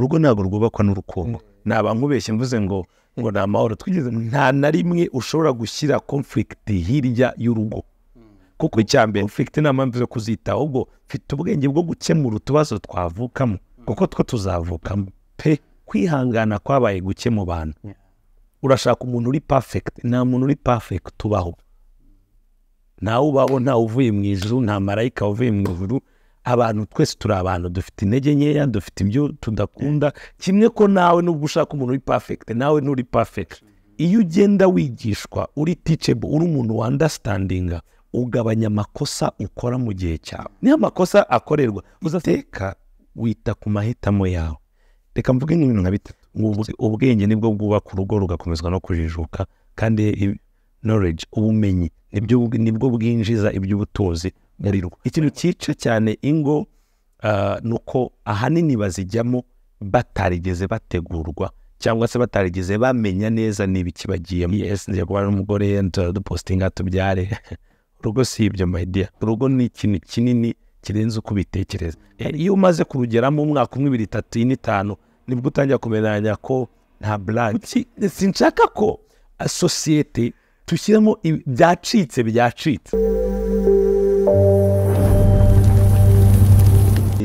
urugo ntabwo rwubakwa n'urukundo. Naba nkubeshye mvuze ngo ngo ni amahoro twigeze nta na rimwe ushobora gushyira conflict hirya y'urugo. Kuko icya mbere conflict nta mpamvu zo kuzitaho ahubwo mfite ubwenge bwo gukemura utubazo twavukamo. Kuko two tuzavukamo. Pe kwihangana kwabaye guke mu bantu. Urashaka umuntu uri perfect nta muntu uri perfect ubaho. Ntawe ubaho ntawe uvuye mu ijuru nta marayika uvuye mu ijuru abantu twese turi abantu dufite intege nkeya dufite ibyo tudakunda kimwe ko nawe nubwo ushaka umuntu uri perfect nawe nturi perfect. Iyo ugenda wigishwa uri teachable uri umuntu wandastandinga ugabanya amakosa ukora mu gihe cyawe. Niyo amakosa akorerwa. Uzateka wita ku mahitamo yawe. Reka mvuge nk'ibintu nka bitatu. Ubwenge ni bwo bwubaka urugo rugakomezwa no kujijuka kandi knowledge ubumenyi ni bwo bwinjiza iby'ubutunzi muri rwo ikintu cyica cyane ingo ah, ni uko ahanini bazijyamo batarigeze bategurwa cyangwa se batarigeze bamenya neza niba ikibagiyemo ngiye kuba n'umugore dupositinga tubyare. Urugo si ibyo dear. Urugo ni ikintu kinini kirenze uko ubitekereza. Eh, iyo umaze kurugeramo umwaka umwe ibiri itatu ine itanu ni bwo utangira kumeranya ko nta burage sinshaka ko ah, sosiyete tushyiramo ibi- byacitse.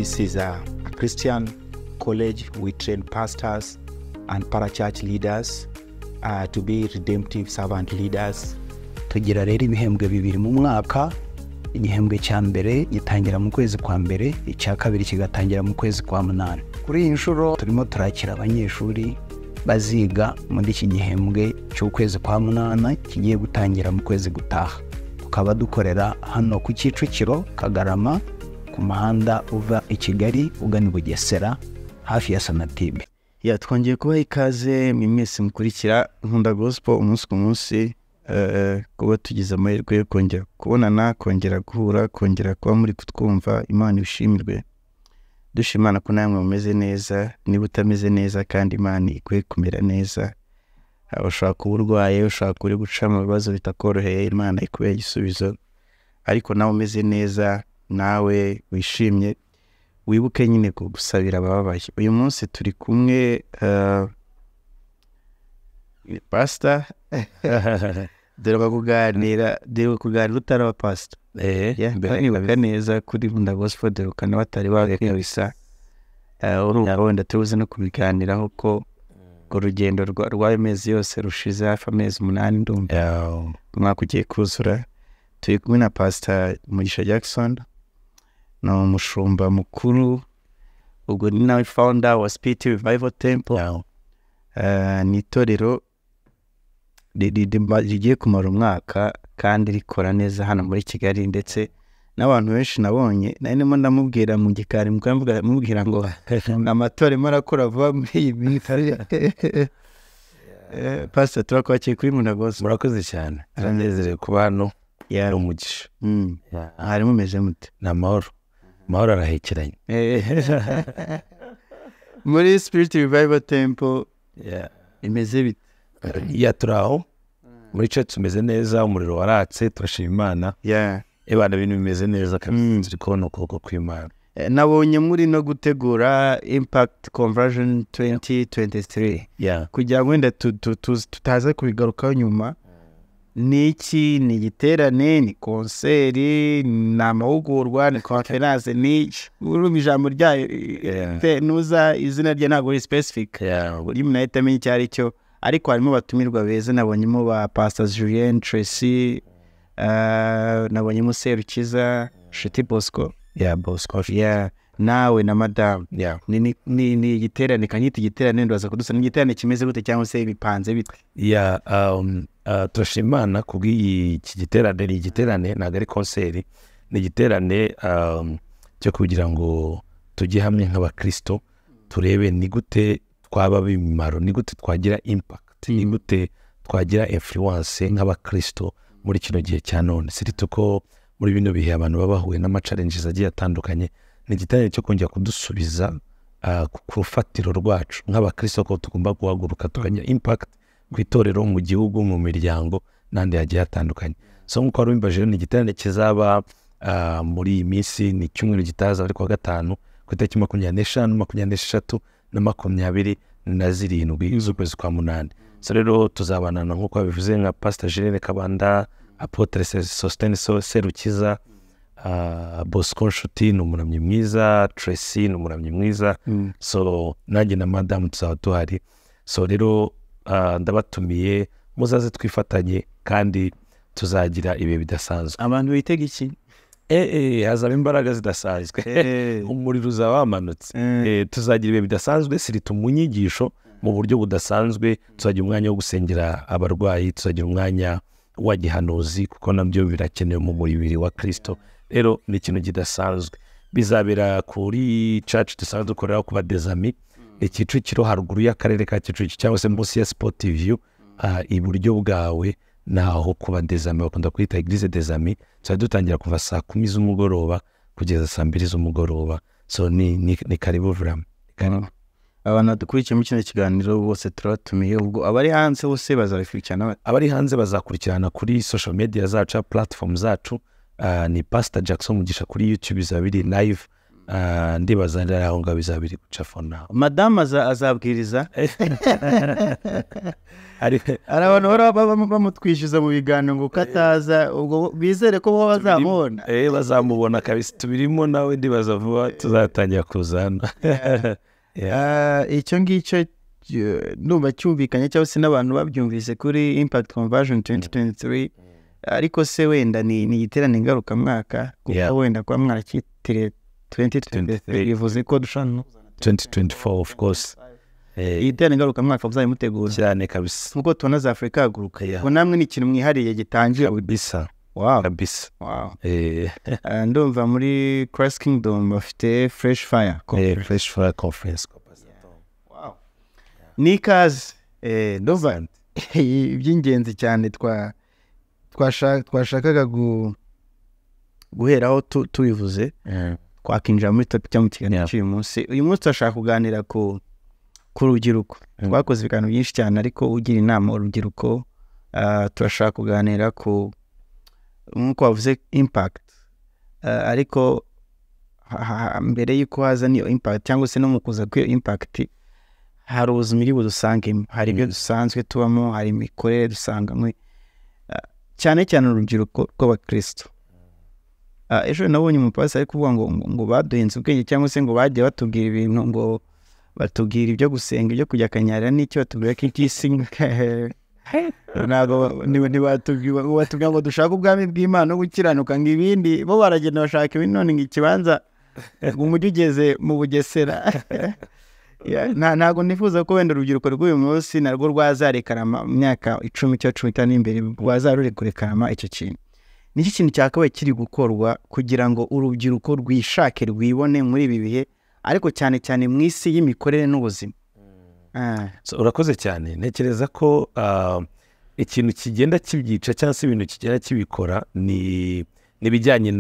This is a, a Christian college. We train pastors and parachurch leaders uh, to be redemptive servant leaders. tugira rero ibihembwe bibiri mu mwaka igihembwe cya mbere gitangira mu kwezi kwa mbere icya kabiri kigatangira mu kwezi kwa munani kuri iyi nshuro turimo turakira abanyeshuri baziga muri iki gihembwe cy'ukwezi kwa munani kigiye gutangira mu kwezi gutaha tukaba dukorera hano ku kicukiro kagarama ku muhanda uva i kigali ugana i bugesera hafi ya sonatibe ya twongeye kubaha ikaze mwe mwese mukurikira nkunda gospel umunsi ku munsi eh, kuba tugize amahirwe yo kongera kubonana kongera guhura kongera kuba muri kutwumva imana ibishimirwe dushima imana ko namwe mumeze neza niba utameze neza kandi imana ikwiye kumera neza. Ah, ushobora kuba urwaye ushobora kuba uri guca mu bibazo bitakoroheye imana ikubera igisubizo. Ariko nawe umeze neza nawe wishimye wibuke nyine gusabira abababaye. Uyu munsi turi kumwe eh, ni pasita dore kuganira dore kuganira utaraba pasita eh, nibuka neza kuri nkunda gospel dore ukana batari babisa urumva wenda tubuze no kubiganiraho ko urwo rugendo rwa- rw'ayo mezi yose rushize hafi amezi umunani ndumva. Umwaka ugiye kuzura. Turi kumwe na pasita mugisha jackson. Ni umushumba mukuru. Ubwo ni nawe founder wa spirit revival temple. Eh, ni itorero rigiye kumara umwaka kandi rikora neza hano muri kigali ndetse n'abantu benshi nabonye. Nari ndimo ndamubwira mu gikari mubwira ngo amatora arimo arakora vuba muri iyi minsi. Eh, pastor turakwakira kuri munagozi murakoze cyane. Turanezerewe kuba hano ari umugisha. Mm. hari mumeze mute? Ni amahoro. Amahoro arahekeranye muri spirit revival temple imeze bite iya turi aho muri church tumeze neza umuriro waratse turashima imana ibana ibintu bimeze neza Mm. turi kubona ukuboko kw'imana nabonye muri no gutegura impact conversion 2023 yeah. kugira ngo wenda tu- tu- tu- tutaza kubigarukaho nyuma ni iki ni igiterane ni konseri ni amahugurwa? Ni konferanse ni urumva ijambo ryayo? Nuza izina rye ntabwo ari specific. Yeah. buri muntu ahita amenya icyo ari cyo. Ariko harimo abatumirwa beza nabonyemo ba pastor julien tracy eh, nabonyemo serukiza nshuti bosco. Yeah, Bosco. yeah, nawe na madamu ni igiterane kanyita igiterane ndaza kudusa. Ni igiterane kimeze gute cyangwa se bipanze bite? Yeah, um, turashima imana kubw'iki giterane ni igiterane ntabwo ari konseri ni igiterane um, cyo kugira ngo tujye hamwe nk'abakristo turebe ni gute twaba bimaro ni gute twagira impact ni gute twagira influence nk'abakristo muri kino gihe cya none. Sirito ko muri bino bihe abantu baba bahuye n'amacalenges agiye atandukanye ni igiterane cyo kongera kudusubiza ah, ku rufatiro rwacu nk'abakristo ko tugomba guhaguruka tukagira impact ku itorero mu gihugu mu miryango n'ahandi hagiye hatandukanye. So nk'uko wari wimbaje ni igiterane kizaba ah, muri iyi minsi ni icyumweru gitaza ari kuwa gatanu ku itariki makumyabiri n'eshanu makumyabiri n'esheshatu na makumyabiri na zirindwi z'ukwezi kwa munani. So rero tuzabanana nk'uko babivuze nka pasita Julienne kabanda apotre sositene serukiza ah, bosco nshuti ni umuramyi mwiza tracy ni umuramyi mwiza. So nanjye na madamu tuzaba duhari so rero ndabatumiye muzaze twifatanye kandi tuzagira ibihe bidasanzwe. Abantu bitega iki? Eh, eh, hazaba imbaraga zidasanzwe. Umuriro uzaba wamanutse. Eh, tuzagira ibihe bidasanzwe sirita mu nyigisho mu buryo budasanzwe. Tuzagira umwanya wo gusengera abarwayi tuzagira umwanya wa gihanuzi kuko na byo birakenewe mu mubiri wa kirisito rero ni ikintu kidasanzwe. Bizabera kuri caci dusanzwe dukoreraho kuba dezami ni kicukiro haruguru y'akarere ka kicukiro cyangwa se munsi ya sipoti viyu iburyo bwawe ni aho kuba dezami bakunda kwita egirize dezami tuzajya dutangira kuva saa kumi z'umugoroba kugeza saa mbiri z'umugoroba. So ni, ni, karibu vurama abantu badukurikiye muri kino kiganiro bose turabatumiye ubwo abari hanze bose bazabikurikirana abari hanze bazakurikirana kuri social media zacu platform zacu ah, ni pastor jackson mugisha kuri youtube bizaba biri live. Ah, ndibaza rero aho ngaho bizaba biri guca for now madamu aza- azabwiriza Ari- hari abantu bahora bamutwishyuza mu biganiro ngo ko ataza ubwo bizere ko bo bazamubona eh bazamubona kabisa. Tubirimo nawe ndibaza vuba tuzatangira kuzana. Ah, icyo ngicyo eh, ndumva cyumvikanye cyangwa se n'abantu babyumvise kuri impact conversion 2023 ariko se wenda ni ni igiterane ngarukamwaka kuko wenda kuba mwaracyitiriye 2023 23. Bivuze ko dushobora no? 2024 of course. Eh igiterane ngarukamwaka muzayimutegura cyane kabisa. Nk'uko tubona za afurika haguruka. Namwe ni ikintu mwihariye gitangira. Wow. kabisa. Eh. Ah, ndumva muri Christ Kingdom bafite fresh fire. Eh, fresh fire conference. Ni ikaze. Eh, ndumva iby'ingenzi cyane twa twasha- twashakaga gu- guheraho tu- tubivuze. Eh, twakinjira muri topic cyangwa mu kiganiro Yeah. cy'uyu munsi uyu munsi turashaka kuganira ku ku rubyiruko Mm. twakoze ibiganiro byinshi cyane ariko ugira inama urubyiruko ah, turashaka kuganira ku nk'uko wavuze impact Ah, ariko ha- ha- mbere y'uko haza n'iyo impact cyangwa se no mu kuza kw'iyo impact hari ubuzima iri budusangemo hari ibyo Mm. dusanzwe tubamo hari imikorere dusanganywe Ah, cyane cyane urubyiruko rw'abakristo ejo nabonye umupasi ari kuvuga ngo ngo- baduhenze ubwenge cyangwa se ngo bagiye batubwira ibintu ngo batubwira ibyo gusenga ibyo kujya akanyarira n'icyo batubwira ko iby'isi ntabwo ntiba- ntibatubwira ngo batubwira ngo dushake ubwami bw'imana no gukiranuka ngo ibindi bo baragenda bashaka ibindi none ngo ikibanza umujyi ugeze mu bugesera. Ntabwo nifuza ko wenda urubyiruko rw'uyu munsi narwo rwazarekarama mu myaka icumi cyangwa cumi n'itanu imbere rwazarure kurekarama icyo kintu. Niki kintu cyakabaye kiri gukorwa kugira ngo urubyiruko rwishake rwibone muri ibi bihe ariko cyane cyane mu isi y'imikorere n'ubuzima. Ah, So, urakoze cyane. Ntekereza ko ah, ikintu kigenda kibyica cyangwa se ibintu kigenda kibikora ni ibijyanye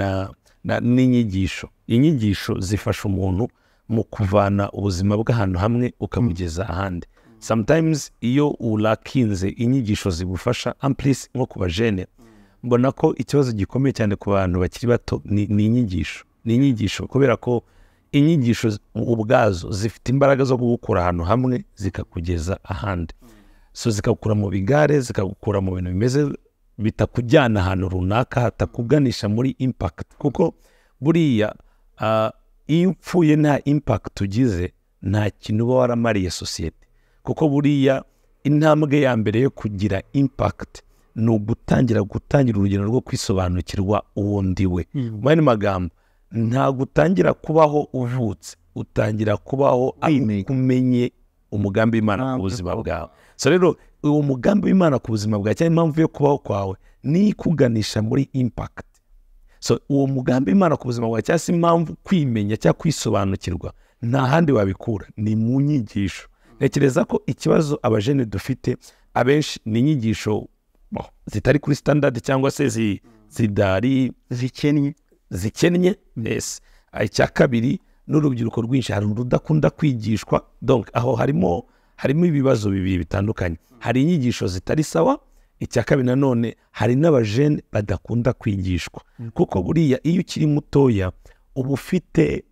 n'inyigisho. Inyigisho zifasha umuntu mu kuvana ubuzima bw'ahantu hamwe ukabugeza ahandi. Sometimes iyo urakinze inyigisho zigufasha amplis nko ku bajene. Mbona ko ikibazo gikomeye cyane ku bantu bakiri bato ni inyigisho. Ni inyigisho kubera ko inyigisho ubwazo zifite imbaraga zo kugukura ahantu hamwe zikakugeza ahandi. So zikagukura mu bigare zikagukura mu bintu bimeze bitakujyana ahantu runaka hatakuganisha muri impact. Kuko buriya iyo upfuye nta impact ugize nta kintu uba waramariye sosiyete. Kuko buriya intambwe ya mbere yo kugira impact ni ugutangira gutangira urugendo rwo kwisobanukirwa uwo ndiwe. Mu yandi magambo ntabwo utangira kubaho uvutse utangira kubaho umenye umugambi w'imana ku buzima bwawe. So rero uwo mugambi w'imana ku buzima bwawe cyangwa impamvu yo kubaho kwawe ni ikuganisha muri impact. So uwo mugambi w'imana ku buzima bwawe cyangwa se impamvu kwimenya cyangwa kwisobanukirwa nta handi wabikura ni mu nyigisho. Ntekereza ko ikibazo abajene dufite abenshi ni inyigisho zitari kuri standard cyangwa se zi- zidari zikennye. zikennye? Yes. Icya kabiri n'urubyiruko rwinshi. Hari urudakunda kwigishwa. Donc aho harimo harimo ibibazo bibiri bitandukanye. Hari inyigisho zitari sawa icya kabiri nanone hari n'abajene badakunda kwigishwa. Kuko buriya iyo ukiri mutoya uba ufite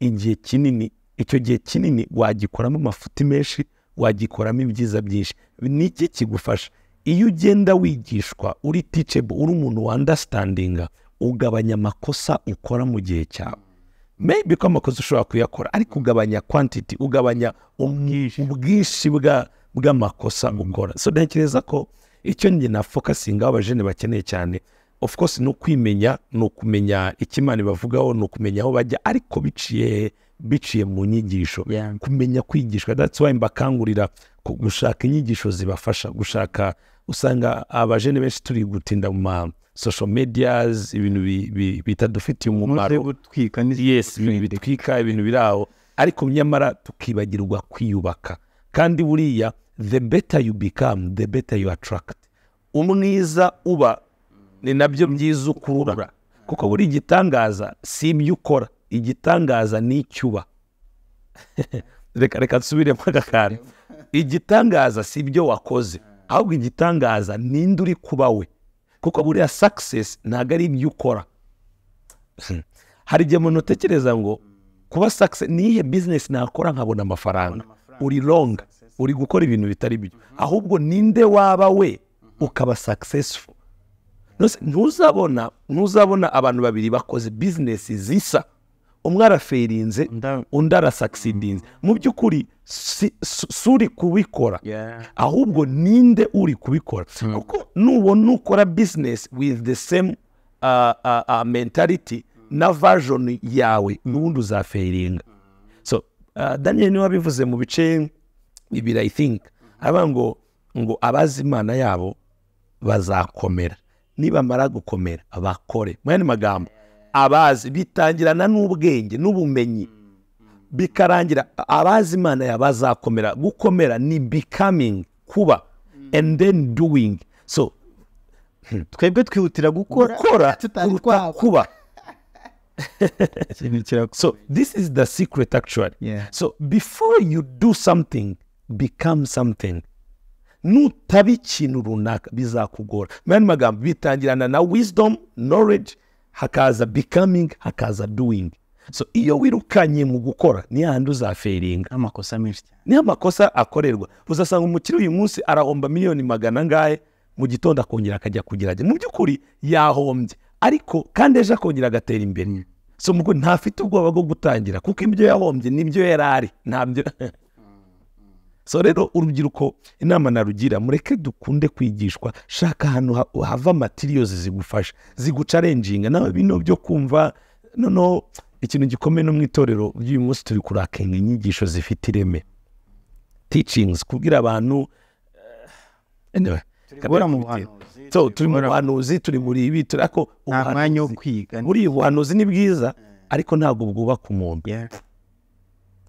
igihe kinini icyo gihe kinini wagikoramo amafuti menshi wagikoramo ibyiza byinshi. Ni iki kigufasha? Iyo ugenda wigishwa uri teachable uri umuntu wandastandinga ugabanya amakosa ukora mu gihe cyawe. Maybe ko amakosa ushobora kuyakora ariko ugabanya quantity ugabanya umwi- ubwinshi. bwa- bw'amakosa ukora. So ntekereza ko icyo njye na fokasinga abajene bakeneye cyane of course ni ukwimenya ni ukumenya icyo imana ibavugaho ni ukumenya aho bajya ariko biciye biciye mu nyigisho. Kumenya kwigishwa that's why mbakangurira gushaka inyigisho zibafasha gushaka usanga abajene benshi turi gutinda mu ma social medias ibintu bi- bi- bitadufitiye umumaro. gutwika yes ibintu bitwika ibintu biri aho. Ariko nyamara tukibagirwa kwiyubaka. Kandi buriya the better you become the better you attract. Umwiza uba ni na byo byiza ukurura. Kuko buri igitangaza si ibyo ukora. Igitangaza ni icyo uba reka reka nsubiremo aka kantu igitangaza si ibyo wakoze. Ahubwo igitangaza ninde uri kuba we? Kuko buriya success ntabwo ari ibyo ukora. Hari igihe umuntu utekereza ngo kuba success ni iyihe business nakora nkabona amafaranga? Uri wrong. Uri gukora ibintu bitari byo. Ahubwo ninde waba we ukaba Nose ntuzabona ntuzabona abantu babiri bakoze business zisa. Umwe araferinze undi arasakisidinze mu by'ukuri si uri kubikora. Ahubwo ninde uri kubikora? Kuko nubona ukora business with the same uh, uh, uh, mentality na version yawe n'ubundi uzaferinga so daniel ni we wabivuze mu bice bibiri i think. Aravuga ngo ngo abazi imana yabo bazakomera. Nibamara gukomera bakore. Mu yandi magambo abazi bitangirana n'ubwenge n'ubumenyi. Bikarangira abazi imana ya bazakomera gukomera ni becoming kuba and then doing. So twebwe twihutira gukora gukora kuruta kuba. So this is the secret actually. Yeah. so before you do something become something. Nutaba ikintu runaka bizakugora. Mu yandi magambo bitangirana na wisdom knowledge hakaza becoming hakaza doing. So iyo wirukanye mu gukora ni hahandi uzaferinga amakosa menshi cyane. Niyo amakosa akorerwa. Uzasanga umukire uyu munsi arahomba miliyoni magana angahe mu gitondo akongera akajya kugerageza mu by'ukuri yahombye. Ariko kandi ejo akongera agatera imbere. So mu ntafite ubwoba bwo gutangira. Kuko ibyo yahombye nibyo yari ari. Ntabyo so rero urubyiruko inama narugira mureke dukunde kwigishwa shaka ahantu ha- hava matiriyozi zigufasha zigucarenjinga nawe bino byo kumva noneho ikintu gikomeye no mu itorero ry'uyu munsi turi kurakenga inyigisho zifite ireme. Teachings kubwira abantu eh, turi mu buhanuzi turi muri ibi turi ariko ubuhanuzi- kwiga. Buriya ubuhanuzi ni bwiza ariko ntabwo bwubaka umuntu.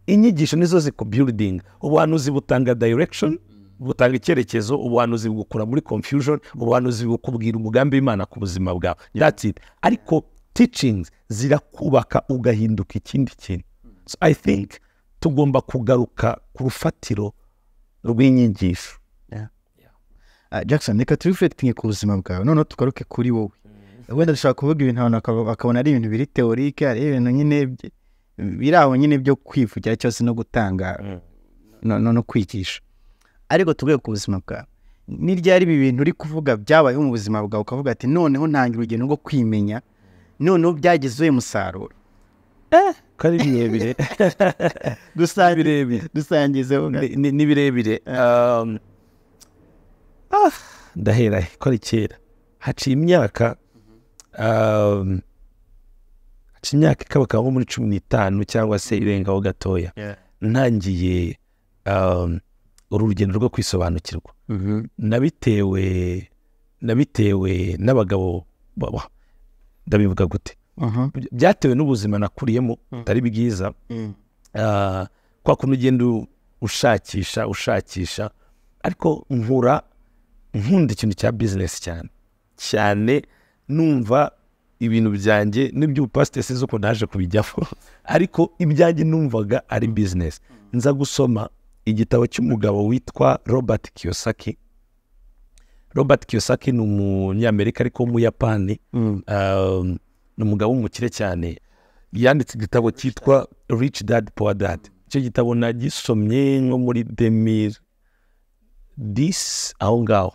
Inyigisho nizo zikubuilding ubuhanuzi butanga direction butanga icyerekezo ubuhanuzi bugukura muri confusion ubuhanuzi bukubwira umugambi w'imana ku buzima bwawe. That's it. Ariko teachings zirakubaka ugahinduka ikindi kintu. So i think tugomba kugaruka ku rufatiro rw'inyigisho. Ah, jackson reka turifurekitinge ku buzima bwawe. Noneho tugaruke kuri wowe. Wenda dushobora kuvuga ibintu abantu bakabona ari ibintu biri teorike ari ibintu nyine biri aho nyine byo kwivugira cyangwa se no gutanga no, no, kwigisha. Ariko tuvuge ku buzima bwawe ni ryari ibi bintu uri kuvuga byabayeho mu buzima bwawe ukavuga ati noneho ntangira urugendo rwo kwimenya noneho byagezeho umusaruro. Ko ari birebire. Dusangize dusangizeho ni- birebire. Um, ah, ndahera he, ko ari kera. Haciye imyaka um, haciye imyaka ikabaka nko muri cumi n'itanu cyangwa se irengaho gatoya ntangiye um, uru rugendo rwo kwisobanukirwa. Mhm. nabitewe nabitewe n'abagabo ba- ba- ndabivuga gute? Mhm. byatewe n'ubuzima nakuriyemo butari bwiza. Mm. Ah, kwa kuntu ugenda ushakisha ushakisha ariko nkura nkunda ikintu cya bizinesi cyane. Cyane numva ibintu byanjye n'iby'ubupasiteri sinzi uko naje kubijyamo. Ariko ibyanjye numvaga ari bizinesi nza gusoma igitabo cy'umugabo witwa robert kiyosaki. Robert kiyosaki ni umunyamerika ariko w'umuyapani. Mm. Um, ni umugabo w'umukire cyane. Yanditse igitabo cyitwa rich dad poor dad. Icyo gitabo nagisomye nko muri demire disi aho ngaho.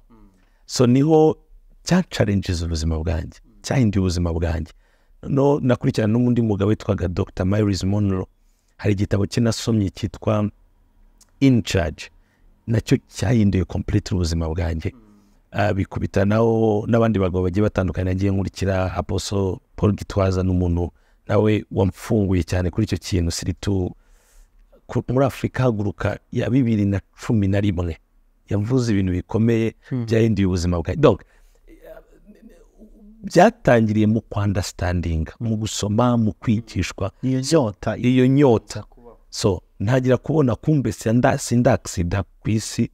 So ni ho cyacarenjiza ubuzima bwanjye. Cyahinduye ubuzima bwanjye. No nakurikirana n'undi mugabo witwaga dr. Myris monro hari igitabo cye nasomye cyitwa in charge. Nacyo cyahinduye complete ubuzima bwanjye. Ah, bikubita naho n'abandi bagabo bagiye batandukanye nagiye nkurikira aposo paul gitwaza n'umuntu nawe wamfunguye cyane kuri icyo kintu. Siritu muri afurika haguruka ya bibiri na cumi na rimwe. Yavuze ibintu bikomeye byahinduye ubuzima donc byatangiriye mu kwandastandinga mu gusoma mu kwigishwa. Iyo nyota iyo nyota. so ntagira kubona kumbe sindakisida ku isi.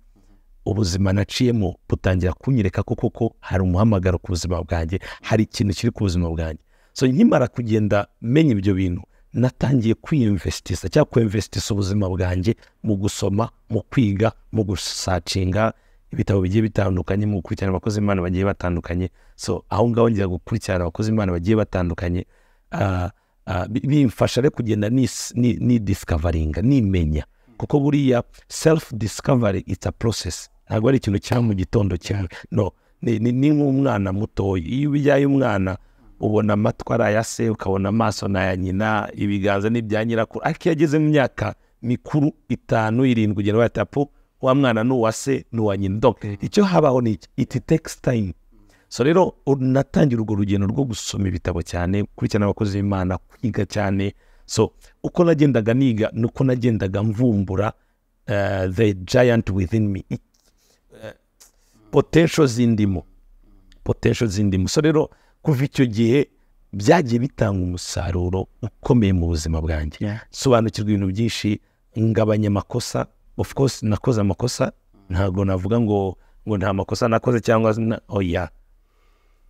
Ubuzima naciyemo butangira kunyereka ko koko hari umuhamagaro ku buzima bwanjye hari ikintu kiri ku buzima bwanjye. So nkimara kugenda menya ibyo bintu natangiye kwiyinvesitisa cyangwa kwinvesitisa ubuzima bwanjye mu gusoma mu kwiga mu gusacinga ibitabo bigiye bitandukanye mu gukurikirana abakozi b'imana bagiye batandukanye. So aho ngaho ngira gukurikirana abakozi b'imana bagiye batandukanye ah, ah, bi- bimfasha rero kugenda nis- ni ni disikavaringa nimenya kuko buriya self discovery it's a process. Ntabwo ari ikintu cya mu gitondo kimwe no ni nk'umwana mutoya. Iyo ubyaye umwana ubona amatwi ari aya se ukabona amaso ni aya nyina ibiganza ni ibya nyirakuru. Ariko iyo ageze mu myaka mikuru itanu irindwi ugenda bahita po wa mwana ni uwa se ni uwa nyina donc icyo habaho ni iki? It takes time. So rero u- natangira urwo rugendo rwo gusoma ibitabo cyane gukurikirana abakozi b'imana kwiga cyane. So uko nagendaga niga nuko nagendaga mvumbura uh, the giant within me. Eh, potential zindimo potential zindimo so rero kuva icyo gihe byagiye bitanga umusaruro ukomeye mu buzima bwanjye. Yeah. sobanukirwa ibintu byinshi ngabanya amakosa of course nakoze amakosa ntabwo navuga ngo ngo nta makosa nakoze cyangwa na- oya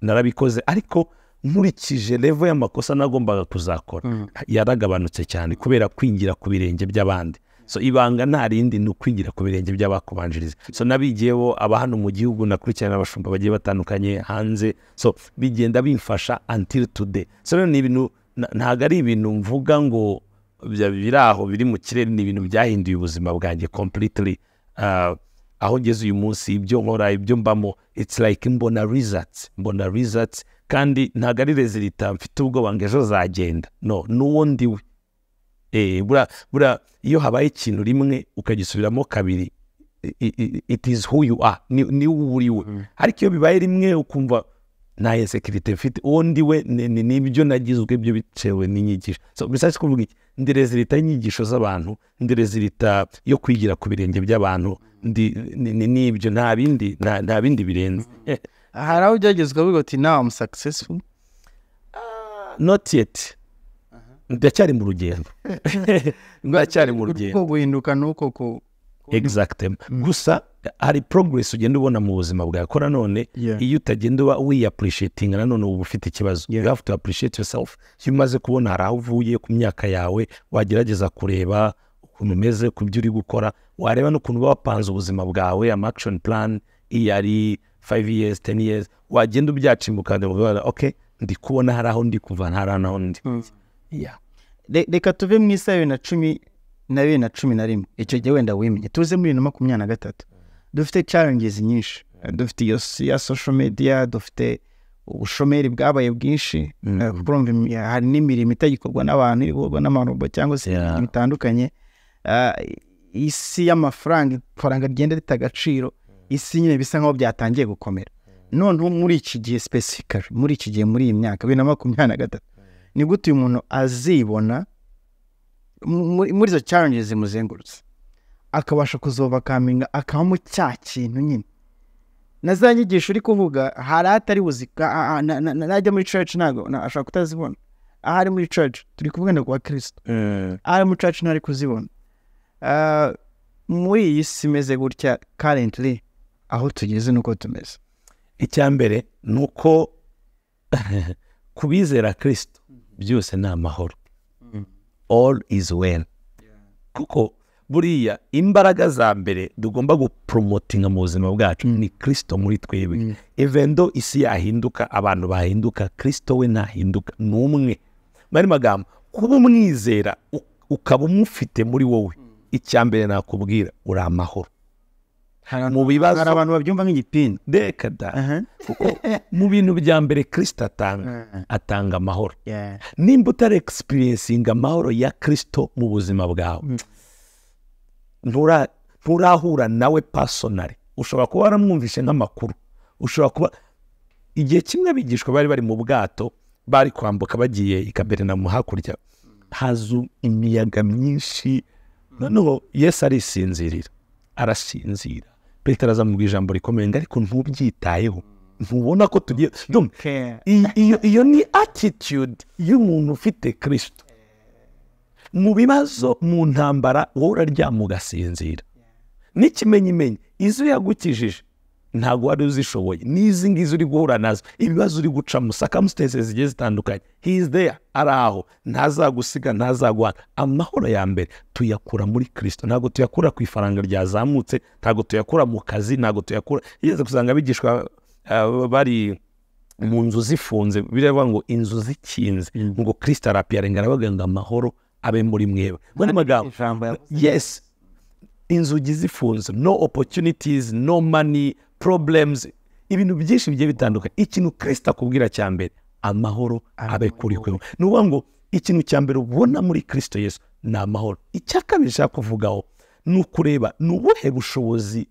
narabikoze ariko nkurikije level y'amakosa nagombaga kuzakora. Yaragabanutse cyane kubera kwingira ku birenge by'abandi. So ibanga nta rindi ni ukwigira ku birenge by'abakubanjiriza so nabigiyeho aba hano mu gihugu nakurikirana abashumba bagiye batandukanye hanze. So bigenda bimfasha until today. So rero ni ibintu ntabwo ari ibintu mvuga ngo biri aho biri mu kirere ni ibintu byahinduye ubuzima bwanjye completely. Ah, aho ngeze uyu munsi ibyo nkora ibyo mbamo it's like mbona results mbona results kandi ntabwo ari rezilita mfite ubwoba ngo ejo zagenda. No n'uwo ndiwe. Eh bura bura iyo habaye ikintu rimwe ukagisubiramo kabiri it is who you are ni uri we. Ariko iyo bibaye rimwe ukumva nta insekirite mfite uwo ndiwe ni- ni- ni byo nagizwe byo bitewe n'inyigisho. Bishatse kuvuga iki? Ndi rezilita y'inyigisho z'abantu ndi rezilita yo kwigira ku birenge by'abantu ni byo nta bindi nta bindi birenze. Eh, hari aho ugerageza ukavuga uti now I'm successful? Not yet. Ndacyari mu rugendo. Ndacyari mu rugendo. Guhinduka ni uko exactement gusa hari progress ugenda ubona mu buzima bwawe ko nanone Yeah. iyo utagenda uba wiyapurishietinga nanone uba ufite ikibazo. You have to appreciate yourself. Iyo umaze kubona hari aho uvuye ku myaka yawe wagerageza kureba ukuntu umeze ku byo uri gukora wareba n'ukuntu uba wapanze ubuzima bwawe ama action plan iyo ari five years ten years wagenda ubyacimba ukajya ok ndi kubona hari aho ndi kuva hari aho ndi. Yeah. Re- reka tuve mu isi ya bibiri na cumi. Na bibiri na cumi na rimwe. Icyo gihe wenda wimenye. Tuze muri bibiri na makumyabiri na gatatu. Dufite challenges nyinshi. Dufite iyo ya social media dufite ubushomeri bwabaye bwinshi. Eh, urumva imi- hari n'imirimo itagikorwa n'abantu ikorwa n'amarobo cyangwa se ibintu bitandukanye. Ah, isi y'amafaranga ifaranga rigenda rita agaciro isi nyine bisa nkaho byatangiye gukomera. Noneho muri iki gihe specifically muri iki gihe muri iyi myaka bibiri na makumyabiri na gatatu ni gute uyu muntu azibona? Muri izo challenges zimuzengurutse akabasha kuzovakaminga akabamo cya kintu nyine. Na za nyigisho uri kuvuga hari atari buzika najya muri church ntabwo ashobora kutazibona. Aho ari muri church turi kuvugana kwa kirisito aho ari muri church ntari kuzibona. Ah, muri iyi si imeze gutya currently aho tugeze nuko tumeze. Icya mbere ni uko ku bizera kirisito byose ni amahoro. All is well. Kuko buriya imbaraga za mbere tugomba guporomotinga mu buzima bwacu ni kirisito muri twebwe. Evendo isi yahinduka abantu bahinduka kirisito we ntahinduka ni umwe. Mu magambo kuba umwizera ukaba umufite muri wowe. Icya mbere nakubwira uri amahoro. Mu bibazo hari abantu babyumva nk'igipindi reka da kuko mu bintu bya mbere kirisito atanga atanga amahoro nimba utari egisipiriyensinga amahoro ya kirisito mu buzima bwawe ntura- nturahura nawe pasonari ushobora kuba waramwumvishe nk'amakuru ushobora kuba igihe kimwe abigishwa bari bari mu bwato bari kwambuka bagiye i kaberinamo hakurya haza imiyaga myinshi noneho yesu arisinzirira arasinzira petero azamubwira ijambo rikomeye ariko ntubyitayeho. Ntubona ko tugiye iyo ni atitude y'umuntu ufite kirisito mu bibazo mu ntambara wowe uraryama ugasinzira n'ikimenyimenyi izo yagukijije ntabwo wari uzishoboye. N'izi ngizi uri guhura na zo ibibazo uri gucamo sakamusitese zigiye zitandukanye he is there ari aho ntazagusiga ntazaguhana amahoro ya mbere tuyakura muri kirisito ntabwo tuyakura ku ifaranga ryazamutse ntabwo tuyakura mu kazi ntabwo tuyakura yigeze gusanga abigishwa ah, bari mu nzu zifunze biravuga ngo inzu zikinze ngo kirisito arapiyarenga aravuga ngo amahoro abe muri mwebwe muri magambo Ijambo yavuze. yes. Inzugi zifunze no opportunities no money problems ibintu byinshi bigiye bitandukanye. Ikintu kirisita akubwira cya mbere amahoro abe kuri kwewe ni ukuvuga ngo ikintu cya mbere ubona muri kirisito yesu ni amahoro. Icya kabiri nshaka kuvugaho ni ukureba ni ubuhe bushobozi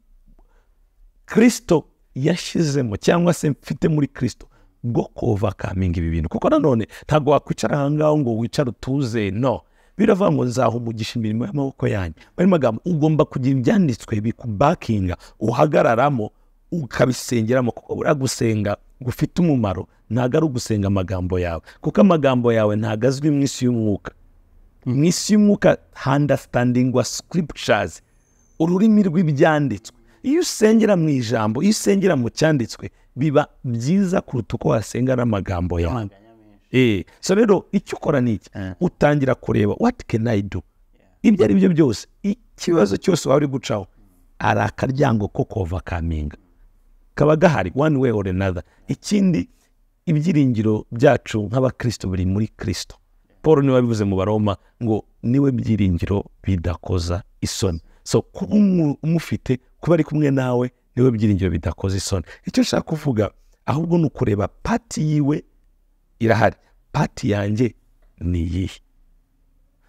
kirisito yashyizemo cyangwa se mfite muri kirisito bwo kovakaminga ibi bintu. Kuko nanone ntabwo wakwicara aha ngaho ngo wicare utuze no. Biravuga ngo nzaha umugisha imirimo y'amaboko yanyu. Bari magambo ugomba kugira ibyanditswe bikubakinga uhagararamo ukabisengeramo kuko buriya gusenga gufite umumaro ntabwo ari ugusenga amagambo yawe. Kuko amagambo yawe ntabwo azwi mu isi y'umwuka. Mu isi y'umwuka handastandingwa scriptures ururimi rw'ibyanditswe. Iyo usengera mu ijambo iyo usengera mu cyanditswe biba byiza kuruta uko wasenga n'amagambo yawe. So rero icyo ukora ni iki? Utangira kureba what can I do? Ibyo ari byo byose ikibazo cyose waba uri gucaho ari akaryango ko kovakaminga kaba gahari one way or another. Ikindi ibyiringiro byacu nk'abakristo biri muri kristo. Paul ni we wabivuze mu baroma ngo ni we byiringiro bidakoza isoni. So kuba umu- umufite kuba ari kumwe nawe ni we byiringiro bidakoza isoni. Icyo nshaka kuvuga ahubwo ni ukureba pati yiwe irahari pati yanjye ni iyihe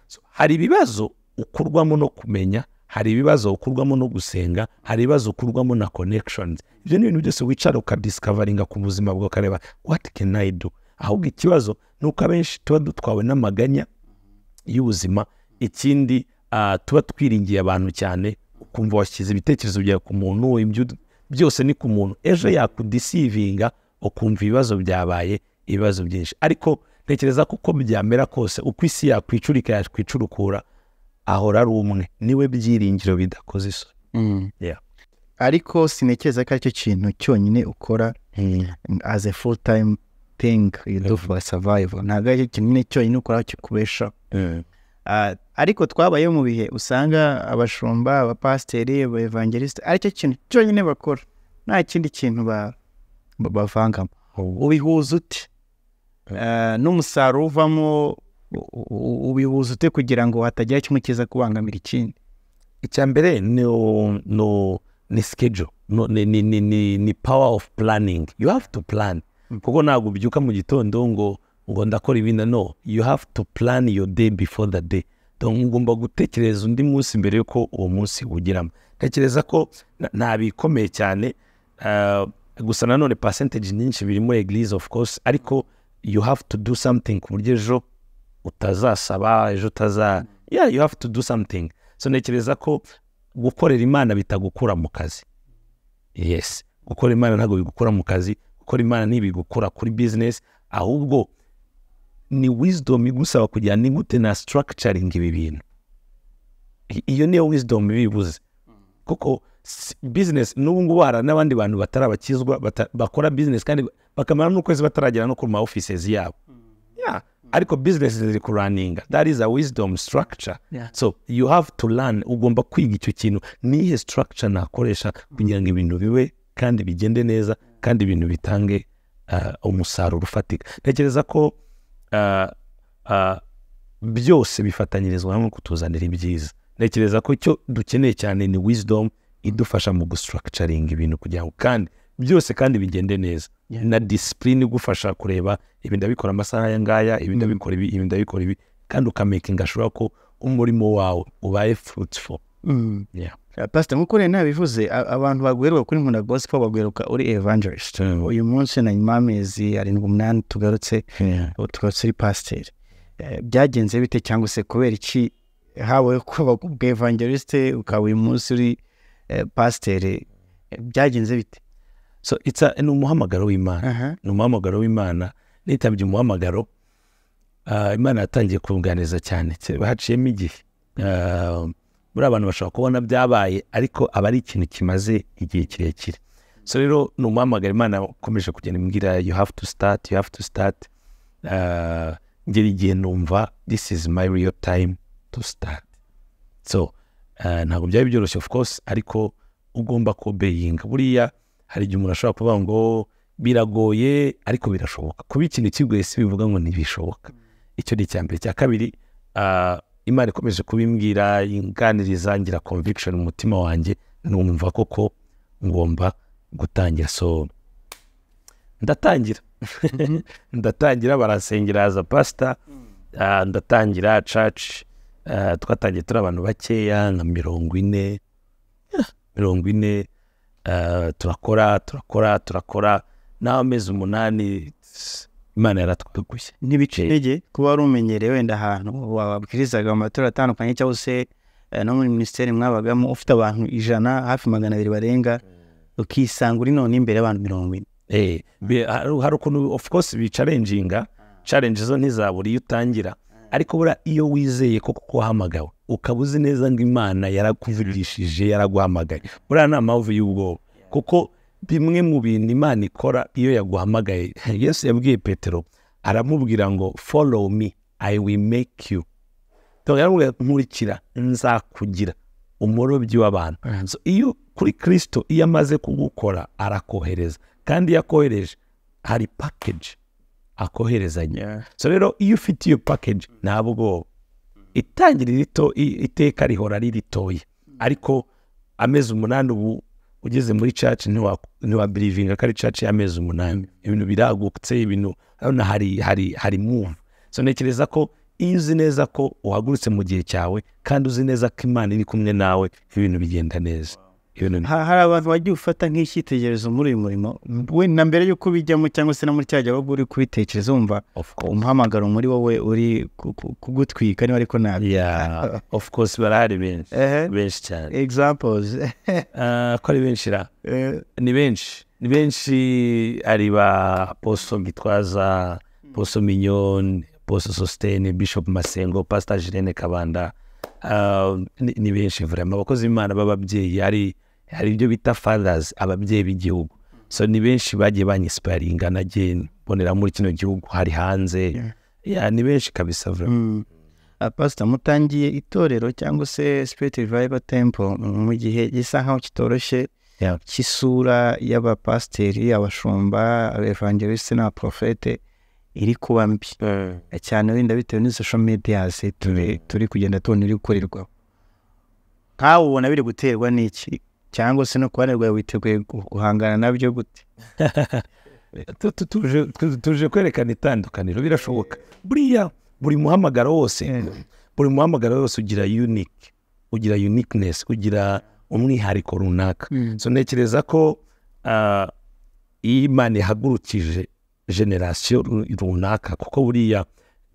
So, hari ibibazo ukurwamo no kumenya hari ibibazo ukurwamo no gusenga hari ibibazo ukurwamo na connections. Ibyo ni ibintu byose wicara ukadisikavaringa ku buzima bwawe ukareba what can I ahubwo ikibazo ni uko abenshi tuba dutwawe n'amaganya y'ubuzima ikindi uh, tuba twiringiye abantu cyane ukumva washyize ibitekerezo byawe ku muntu byose ni ku muntu. Ejo yakudisivinga ukumva ibibazo byabaye ibibazo byinshi. Ariko ntekereza ko uko byamera kose uko isi yakwicurika yakwicurukura ahora ari umwe. Niwe byiringiro bidakoze isoni. Mm. Ariko sinekeza ko ari cyo kintu cyonyine ukora as a full time thing you do for survival. Ntabwo ari cyo kintu nyine cyonyine ukora kikubeshaho. Ah, ariko twabayeho mu bihe usanga abashumba abapasiteri abaevangelisite ari cyo kintu cyonyine bakora. Nta kindi kintu ba- ba- bavangamo. Ubihuza ute Ah, n'umusaruro uvamo u- u- ubihuza ute kugira ngo hatagira kimwe kiza kubangamira ikindi. Icya mbere ni no ni schedule no, ni, ni, ni, ni, ni power of planning. You have to plan. Kuko ntabwo ubyuka mu gitondo ngo ngo ndakora ibi no you have to plan your day before the day. Donc ugomba gutekereza undi munsi mbere yuko uwo munsi uwugiramo ntekereza ko na- nta bikomeye cyane. Ah, gusa nanone percentage nyinshi biri muri eglise of course. Ariko you have to do something ku buryo ejo utazasaba ejo utaza yeah you have to do something. So ntekereza ko gukorera imana bitagukura mu kazi. Yes gukora imana ntabwo bigukura mu kazi. Gukora imana ntibigukura kuri business ahubwo ni wisdom igusaba kugira ni gute na structuring ibi bintu. Iyo niyo wisdom bibuze. Kuko business n'ubu ngubu hari n'abandi bantu batari abakizwa bakora business kandi bakamara n'ukwezi bataragera no ku ma offices yabo. Yeah. ariko business ziri kuraninga that is a wisdom structure. Yeah. so you have to learn ugomba kwiga icyo kintu. Nihe structure nakoresha kugira ngo ibintu bibe kandi bigende neza kandi ibintu bitange uh, umusaruro ufatika. Ntekereza ko uh, uh, byose bifatanyirizwa hamwe kutuzanira ibyiza. Ntekereza ko icyo dukeneye cyane ni wisdom idufasha mu gustructuring ibintu kugira ngo kandi byose kandi bigende neza. Na discipline igufasha kureba ibi ndabikora amasaha aya ngaya ibi ndabikora ibi ibi ndabikora ibi. Kandi ukamakinga ashobora ko umurimo wawe ubaye fruitful. Yeah. pasita nk'uko rero nabivuze abantu baguheruka kuri nkunda gospel baguheruka uri evangelist. Uyu munsi na nyuma y'amezi arindwi umunani tugarutse ubu tugarutse uri pasiteri Eh, byagenze bite cyangwa se kubera iki habaye kuba ubwa evangeliste ukaba uyu munsi uri pasiteri Eh, byagenze bite? So it's a, ni umuhamagaro w'imana. Ni umuhamagaro w'imana. Nitabye umuhamagaro ah, imana yatangiye kunganiza cyane. Haciyemo igihe. Ah, muri abantu bashobora kubona byabaye ariko aba ari ikintu kimaze igihe kirekire. So rero ni umuhamagaro imana ukomeje kugenda imbwira you have to start you have to start. Ah, ngera igihe numva this is my real time to start. So ntabwo byari byoroshye of course ariko ugomba kubeyinga buriya hari igihe umuntu ashobora kuvuga ngo biragoye ariko birashoboka. Kuba ikintu kigoye si bivuga ngo ntibishoboka. Icyo ni icya mbere. Icya kabiri ah, imana ikomeje kubimbwira inganiriza ngira conviction mu mutima wanjye numva koko ngomba gutangira. So ndatangira. Ndatangira barasengera haza pasita ah, ndatangira church. ah, twatangiye turi abantu bakeya nka mirongo ine. Yeah, mirongo ine ah, turakora turakora turakora. N'amezi umunani imana yaratweguye ntibice. Intege kuba wari umenyereye wenda ahantu wabwirizaga mu matora atandukanye cyangwa se eh, no muri minisiteri mwabagamo ufite abantu ijana hafi magana abiri barenga ukisanga uri none imbere y'abantu mirongo ine. Eh, hari ukuntu of course bicarenjinga challenge zo ntizabura iyo utangira. Ariko buriya iyo wizeye ko kuko wahamagawe ukaba uzi neza ngo imana yarakuvugishije yaraguhamagaye. Buriya nta mpamvu y'ubwoba. Kuko bimwe mu bintu imana ikora iyo yaguhamagaye yesu yabwiye petero aramubwira ngo follow me i will make you. Yaramubwira nkurikira nzakugira. Umurobyi w'abantu. So, iyo kuri kirisito iyo amaze kugukora arakohereza. Kandi iyo akohereje hari package. Akoherezanya. So rero iyo ufite iyo package nta bwoba itangira rito iteka rihora ari ritoya ariko amezi umunani ubu ugeze muri ntiwa- ntiwabirivinga ko ari church y'amezi umunani. Ibintu biragutse ibintu urabona hari hari hari move. So ntekereza ko iyo uzi neza ko uhagurutse mu gihe cyawe kandi uzi neza ko imana iri kumwe nawe ibintu bigenda neza. Hari abantu wagiye ufata nk'icyitegererezo muri uyu murimo. We na mbere y'uko ubijyamo cyangwa se no muri cya gihe waba uri kubitekereza wumva umuhamagaro muri wowe uri ku- ku- kugutwika niba ariko nabi yeah of course barahari benshi benshi cyane examples. Ah, ko ari benshi ra? Eh, ni benshi. Ni benshi ari ba poso gitwaza poso minyoni poso sositene bishop masengo pasita jirene kabanda. Ah, ni benshi vrema abakozi b'imana b'ababyeyi hari hari ibyo bita fathers ababyeyi b'igihugu. So ni benshi bagiye banyisiparinga nagiye mbonera muri kino gihugu hari hanze. Ni benshi kabisa mm. Ah, pastor mutangiye itorero cyangwa se spirit revival temple mu gihe gisa nkaho kitoroshye cy'isura y'abapasiteri abashumba abevangeliste n'abaprofete iri kuba mbi. Cyane wenda bitewe media turi turi kugenda tubona iri gukorerwaho. Nkawe ubona biri guterwa n'iki? Cyangwa se no kuba rwawe witeguye gu- guhangana na byo gute? Tu- tu- tuje tu- tuje kwerekana itandukaniro birashoboka. Buriya buri muhamagaro wose buri muhamagaro wose ugira unique ugira uniqueness ugira umwihariko runaka. So ntekereza ko ah, iyo imana ihagurukije generasiyo ru- runaka kuko buriya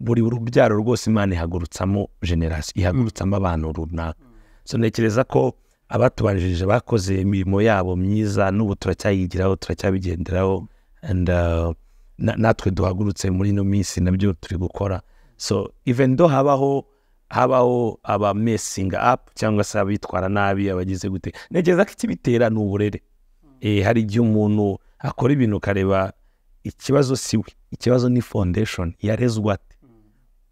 buri rubyaro rwose imana ihagurutsamo generasiyo ihagurutsamo abantu runaka. So ntekereza ko abatubanjirije bakoze imirimo yabo myiza n'ubu turacyayigiraho turacyabigenderaho uh, na- natwe duhagurutse muri ino minsi na byo turi gukora. So even though habaho habaho aba messing up cyangwa se abitwara nabi abagize gute ntekereza ko ikibitera ni uburere. Eh, hari igihe umuntu akora ibintu ukareba ikibazo si we ikibazo ni foundation yarezwe ate?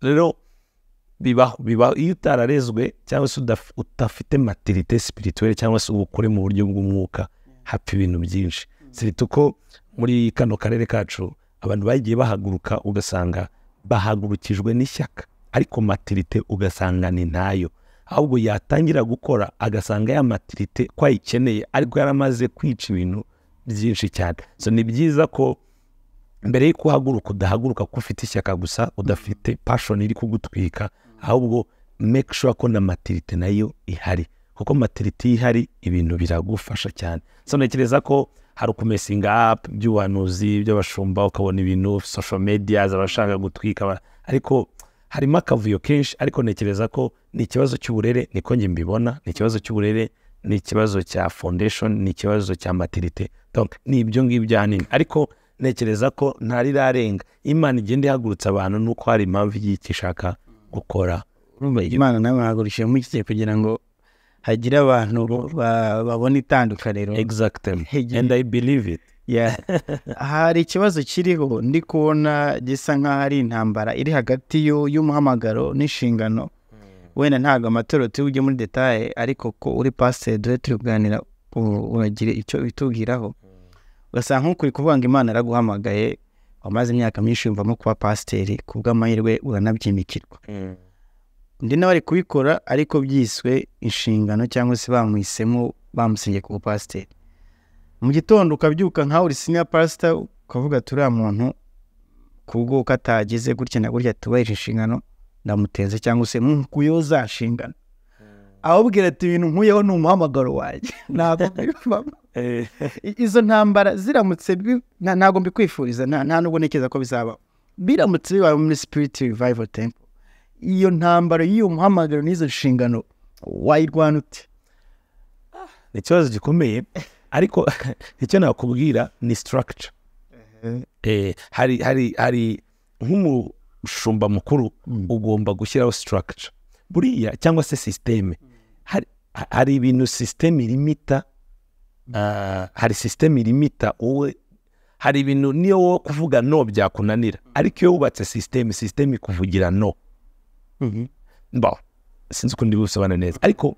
Rero bibaho bibaho. Iyo utararezwe cyangwa se udaf- udafite maturite spirituelle cyangwa se ubukure mu buryo bw'umwuka hapfa ibintu byinshi. Sirita uko muri kano karere kacu abantu bagiye bahaguruka ugasanga bahagurukijwe n'ishyaka ariko matirite ugasanga ni ntayo. Ahubwo yatangira gukora agasanga ya matirite ko ayikeneye ariko yaramaze kwica ibintu byinshi cyane. So ni byiza ko mbere y'uko uhaguruka udahaguruka ko ufite ishyaka gusa udafite passion iri kugutwika ahubwo make sure ko na matirite na yo ihari. Kuko matirite ihari ibintu biragufasha cyane. Ntekereza ko hari ukumesinga apu by'ubuhanuzi by'abashumba ukabona ibintu social media abashaka gutwika ariko harimo akavuyo kenshi ariko ntekereza ko ni ikibazo cy'uburere niko njye mbibona ni ikibazo cy'uburere ni ikibazo cya foundation ni ikibazo cya matirite. Ni ibyo ngibyo ahanini. Ariko ntekereza ko ntarirarenga imana igenda ihagurutsa abantu nuko hari impamvu y'icyo ishaka gukora. Imana nawe hahagurishije muri iki gihe kugira ngo hagire abantu ba- babona itandukaniro. Exactly. Hege- and i believe it. Yeah. hari ikibazo kiriho ndi kubona gisa nk'aho ari intambara iri hagati y'u- y'umuhamagaro n'inshingano. Wenda ntabwo amatorero turi bujye muri detaye ariko ko uri pasiteri duhe turi kuganira uragira icyo bitubwiraho ugasanga nk'ukuri kuvuga ngo imana yaraguhamagaye wamaze imyaka myinshi yumvamo kuba pasiteri ku bw'amahirwe uranabyimikirwa. Undi nawe ari kubikora ariko byiswe inshingano cyangwa se bamwisemo bamusingiye ku bupasiteri. Mu gitondo ukabyuka nkaho uri siniya pasita ukavuga ati uriya muntu kubw'uko atagize gutya na gutya tubahirije inshingano ndamuteze cyangwa se nkukuyeho za nshingano. Ahubwira ati ibintu nkuyeho ni umuhamagaro wanjye. Ntabwo mbivamo I- izo ntambara ziramutse ntabwo mbikwifuriza. Nta ntekereza ko bizabaho biramutse bibaye muri spirit revival temple. Iyo ntambaro y'uwo muhamagaro n'izo nshingano wayirwana ute ni ikibazo gikomeye. Ariko icyo nakubwira ni structure. Eh, hari hari hari nk'umushumba mukuru ugomba gushyiraho structure. Buriya cyangwa se sisiteme hari, ibintu sisiteme irimita ah, hari sisiteme irimita wowe hari ibintu niyo wowe kuvuga no byakunanira. Ariko iyo wubatse sisiteme sisiteme ikuvugira no. Bo sinzi uko ndibusobanura neza. Ariko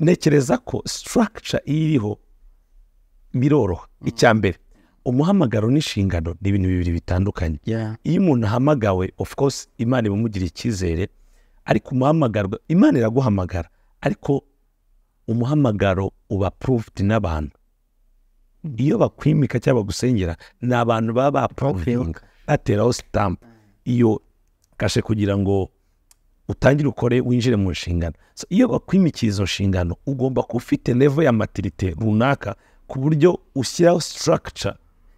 ntekereza ko structure iyo iriho biroroha. Icya mbere umuhamagaro n'inshingano ni ibintu bibiri bitandukanye. Iyo umuntu ahamagawe of course imana imumugirira icyizere ariko umuhamagarwa imana iraguhamagara. Ariko umuhamagaro uba proved n'abantu. Iyo bakwimika cyangwa bagusengera ni abantu baba baprovinga bateraho stamp. Iyo kashe kugira ngo utangire ukore winjire mu nshingano. So, iyo bakwimikiye izo nshingano ugomba kuba ufite level ya matirite runaka ku buryo ushyiraho structure.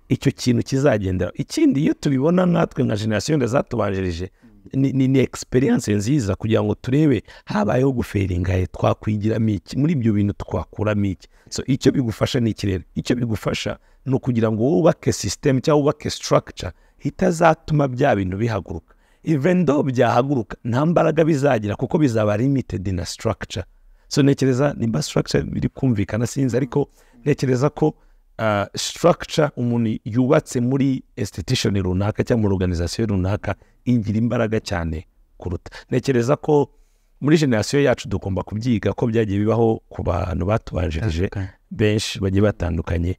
Icyo kintu kizagendera ikindi iyo tubibona nkatwe nka generasiyo zatubanjirije ni, ni, experience nziza kugira ngo turebe habayeho guferinga he twakwigiramo iki muri ibyo bintu twakuramo iki so icyo bigufasha ni iki rero? Icyo bigufasha ni ukugira ngo wubake system cyangwa wubake structure itazatuma bya bintu bihaguruka. Even though byahaguruka nta mbaraga bizagira kuko bizaba limited na structure. So ntekereza nimba structure biri kumvikana sinzi ariko ntekereza ko uh, structure umuntu yubatse muri institution runaka cyangwa muri organization runaka igira imbaraga cyane kuruta. Ntekereza ko muri generasiyo yacu tugomba kubyiga ko byagiye bibaho ku bantu batubanjirije benshi bagiye batandukanye.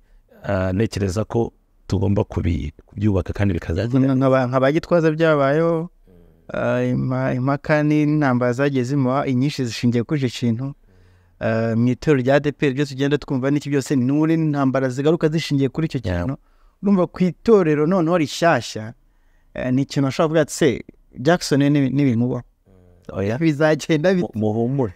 Ah, ntekereza ko tugomba kubyubaka kandi bikazagenda nkaba nkaba gitwaza byabayeho ah, impaka n'intambara zagiye zimuha inyinshi zishingiye kuri icyo kintu. Ah, mu itorero rya adeperi byose tugenda twumva n'iki byose ni intambara zigaruka zishingiye kuri icyo kintu. Urumva ku itorero noneho rishyashya ni ikintu ashobora kuvuga ati se jackson ni- n'ibimubaho oya bizagenda muhumure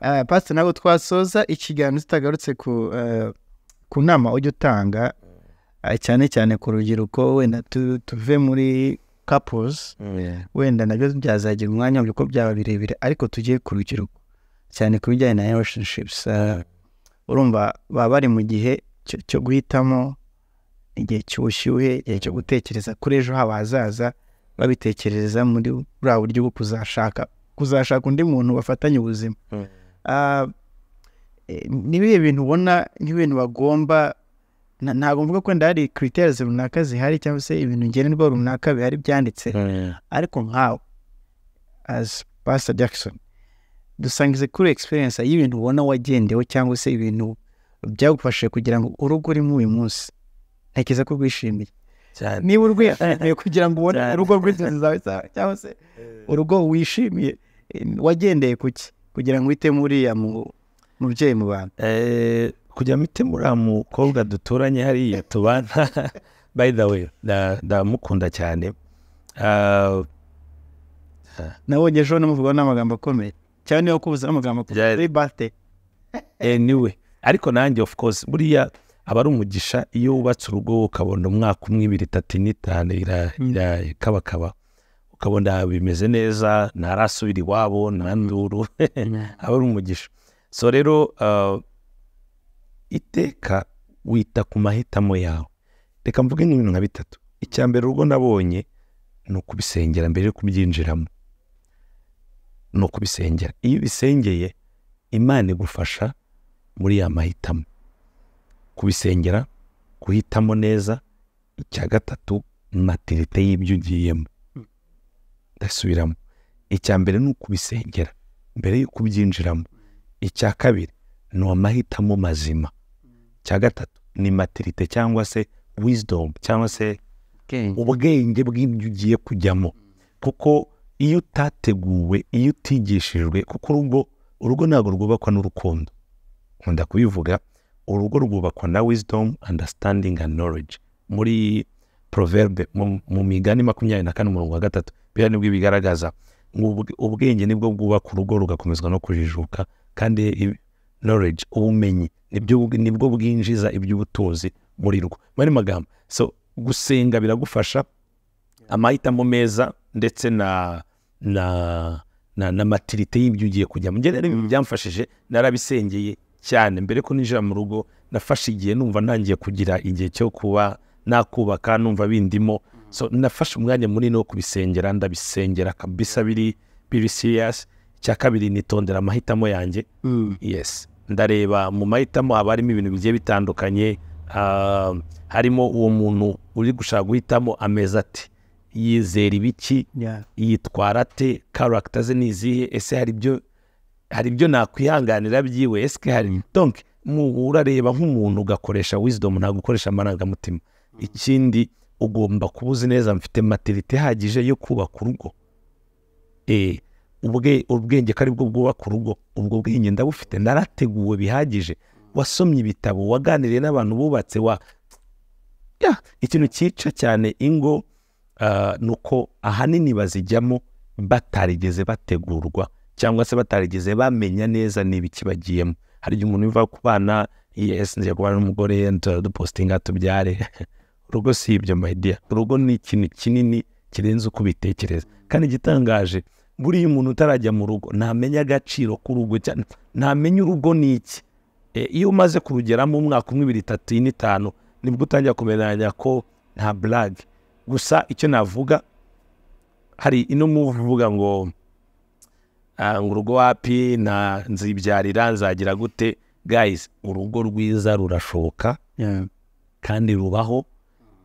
uh, pastor ntabwo twasoza ikiganiro tutagarutse ku eh, ku nama ujya utanga eh, cyane cyane ku rubyiruko wenda tu- tuve muri couples wenda na byo byazagira umwanya mu ko byaba birebire ariko tugiye ku rubyiruko cyane ku bijyanye na relationships. Eh, urumva baba bari mu gihe cyo guhitamo igihe cy'ubushyuhe igihe cyo gutekereza kuri ejo habo hazaza babitekereza muri buriya buryo bwo kuzashaka kuzashaka undi muntu bafatanye ubuzima. Mm. Ah, eh, ni ibihe bintu ubona nk'ibintu bagomba ntabwo mvuga ko wenda hari criterios runaka zihari cyangwa se ibintu ngenerwa runaka bihari byanditse. Ariko nkawe as pastor jackson dusangize kuri experience y'ibintu ubona wagendewe cyangwa se ibintu byagufashije kugira ngo urugo urimo uyu munsi. Ntekereza ko rwishimiye. Cyane. Niba urwishimiye kugira ngo ubone urugo rw'inzozi zawe cyangwa se urugo wishimiye eh, wagendeye ku ki? Kugira ngo uhitemo uriya mu- mubyeyi mu bantu. Eh, kujya mite muri mukobwa duturanye hariya tubana. By the way nda- ndamukunda cyane. Ah, nabonye ejo namuvugaho n'amagambo akomeye. Cyane niba kubuza n'amagambo akomeye. Kuri bate anyway ariko nanjye of course buriya aba ari umugisha iyo wubatse urugo ukabona umwaka umwe ibiri itatu ine itanu ira- ira- ikabakaba ukabona bimeze neza ntarasubira iwabo nta nduru aba ari umugisha. So rero uh, iteka wita ku mahitamo yawe. Reka mvuge nk'ibintu nka bitatu. Icya mbere urugo nabonye ni ukubisengera mbere yo kubyinjiramo. Ni ukubisengera. Iyo ubisengeye imana igufasha muri ya mahitamo. Kubisengera guhitamo neza icya gatatu matirite y'ibyo ugiyemo. Ndasubiramo. Icya mbere ni ukubisengera. Mbere yo kubyinjiramo icya kabiri ni amahitamo mazima. Icya gatatu ni matirite cyangwa se wisdom cyangwa se ubwenge bw'ibyo ugiye kujyamo. Kuko iyo utateguwe iyo utigishijwe kuko urugo urugo ntabwo rwubakwa n'urukundo. Nkunda kubivuga urugo rwubakwa na wisdom understanding and knowledge. Muri proverbe mu, migani makumyabiri na kane umurongo wa gatatu biriya ni bwo bigaragaza ubwenge ni bwo bwubaka urugo rugakomezwa no kujijuka kandi knowledge ubumenyi ni bwo bwinjiza iby'ubutunzi muri rwo mu yandi magambo. So gusenga biragufasha amahitamo meza ndetse na na na, na matirite y'ibyo ugiye kujyamo. Njye rero ibi byamfashije narabisengeye cyane. Mbere ko ninjira mu rugo nafashe igihe numva ntangiye kugira igihe cyo kuba nakubaka numva bindimo. So nafashe umwanya munini wo kubisengera ndabisengera kabisa biri biri serious. Icya kabiri nitondera amahitamo yanjye. Yes. Ndareba mu mahitamo haba harimo ibintu bigiye bitandukanye. Ah, harimo uwo muntu uri gushaka guhitamo ameza ati yizera ibiki? Yitwara ate? Karagita ze ni izihe? Ese hari ibyo hari ibyo nakwihanganira byiwe ese hari donc mu- urareba nk'umuntu ugakoresha wisdom ntabwo ukoresha amarangamutima. Ikindi ugomba kuba uzi neza mfite matirite ihagije yo kubaka urugo. Eh, ubwe ubwenge ko ari bwo bwubaka urugo ubwo bwenge ndabufite narateguwe bihagije. Wasomye ibitabo waganiriye n'abantu bubatse wa ya ikintu cyica cyane ingo ah, ni uko ahanini bazijyamo batarigeze bategurwa. Cyangwa se batarigeze bamenya neza niba ikibagiyemo hari igihe umuntu biva ku bana yes ngiye kubana n'umugore dupositinga tubyare urugo si ibyo dear. Urugo ni ikintu kinini kirenze uko ubitekereza. Kandi igitangaje buriya umuntu utarajya mu rugo ntamenya agaciro k'urugo ntamenya urugo ni iki. E, iyo umaze kurugeramo umwaka umwe ibiri itatu ine itanu ni bwo utangira kumeranya ko nta burage gusa icyo navuga hari ino muvu uvuga ngo ah, ngo urugo wapi na nzibyarira nzagira gute? Guys urugo rwiza rurashoboka kandi rubaho.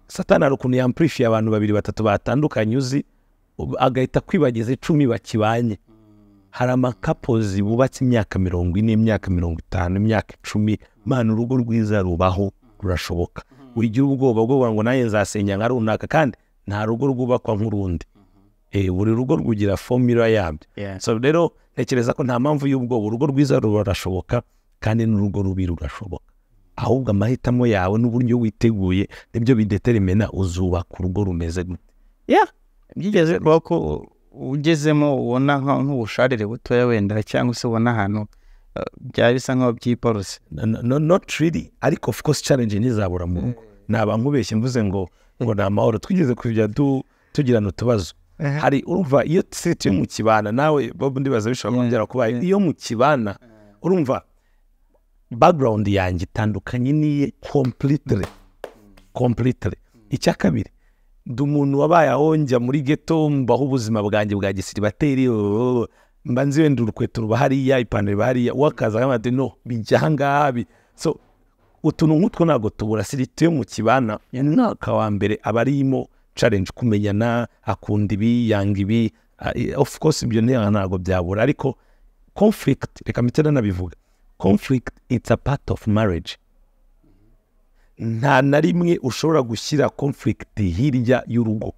Satani hari ukuntu yampurifiye abantu babiri batatu batandukanye uzi agahita kwibagiza icumi bakibanye. Hari amakapozi bubatse imyaka mirongo ine imyaka mirongo itanu imyaka icumi. Mana urugo rwiza rubaho rurashoboka. Wigira ubwoba bwo ngo nanjye nzasenya nka runaka kandi nta rugo rwubakwa nk'urundi. Buri rugo rwugira fomira yabyo. So rero ntekereza ko nta mpamvu y'ubwoba urugo rwiza rurashoboka kandi n'urugo rubi rurashoboka. Ahubwo amahitamo yawe n'uburyo witeguye ni byo bideterimena uzubaka urugo rumeze gute. Byigeze kuba ko ugezemo ubona nk'ubusharire butoya wenda cyangwa se ubona ahantu eh, byaba bisa nk'aho byiporose No- no- not really. Ariko of course challenge ntizabura mu rugo. Naba nkubeshye mvuze ngo ngo ni amahoro twigeze kujya tugirana utubazo. Hari urumva iyo se tuyo mu kibana nawe ndibaza bishobora kongera yeah. iyo mu kibana urumva background yanjye itandukanye n'iye completely completely. Icya kabiri ndi umuntu wabaye aho njya muri geto mbaho ubuzima bwanjye bwa gisiribateri oh, mba nzi wenda urukweto ruba hariya ipantaro iba hariya wakaza ati no bijya aha ngaha. Bi-" so utuntu nk'utwo ntabwo tubura. Siriti yo mu kibana umwaka wa mbere aba arimo challenge kumenyana akunda ibi yanga ibi ah, eh, of course ibyo nta- ntabwo byabura. Ariko conflict reka mpite nanabivuga. Conflict it's a part of marriage. Nta na rimwe ushobora gushyira conflict hirya y'urugo.